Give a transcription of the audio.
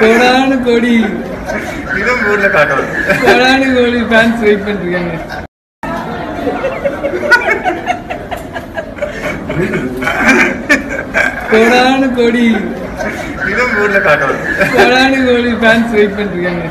கோடானு கோடி. இதுவும் ஊர்ல காட்டுவாங்க கோடானு கோடி ஃபேன்ஸ் வெயிட் பண்ணிருக்காங்க. கோடானு கோடி. இதுவும் ஊர்ல காட்டுவாங்க கோடானு கோடி ஃபேன்ஸ் வெயிட் பண்ணிருக்காங்க.